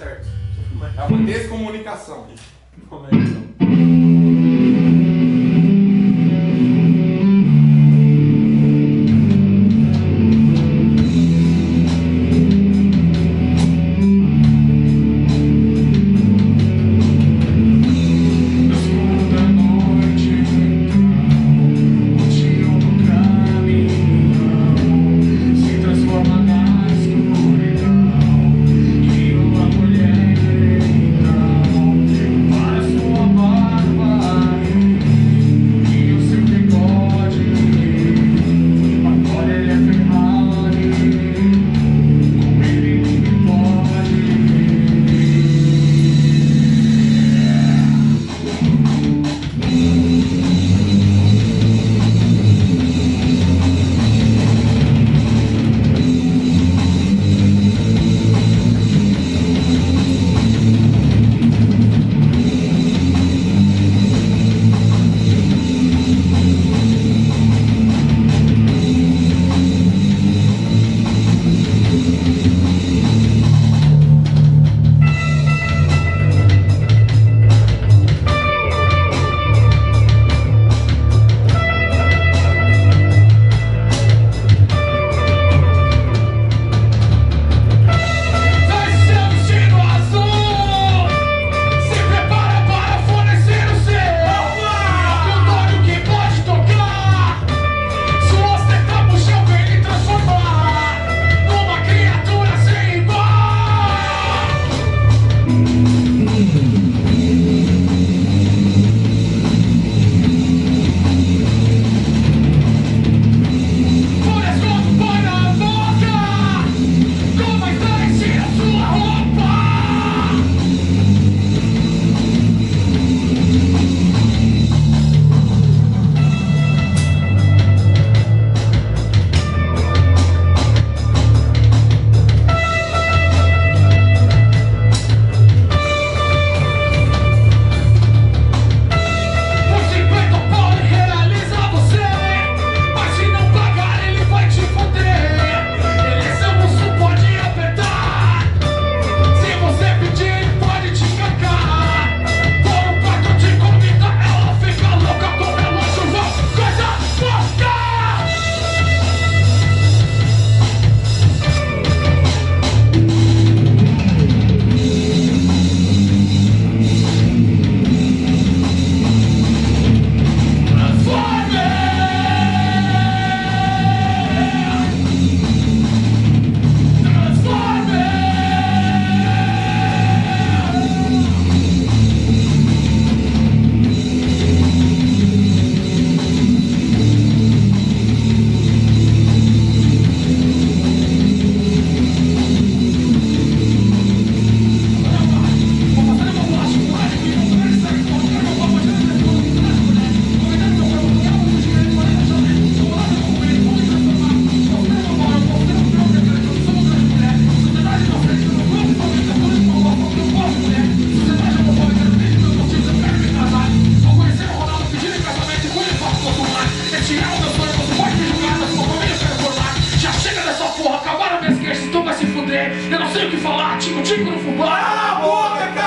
certo. É uma descomunicação. Não é, não. se fuder. Eu não sei o que falar, tico, tico no fubá. Ah, boca, cara.